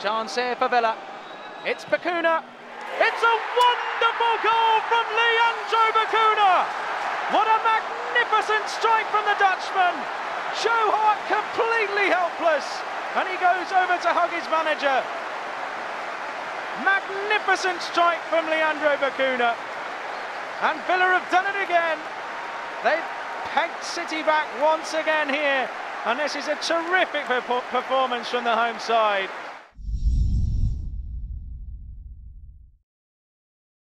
Chance here for Villa. It's Bacuna. It's a wonderful goal from Leandro Bacuna. What a magnificent strike from the Dutchman. Joe completely helpless. And he goes over to hug his manager. Magnificent strike from Leandro Bacuna, And Villa have done it again. They've pegged City back once again here. And this is a terrific performance from the home side.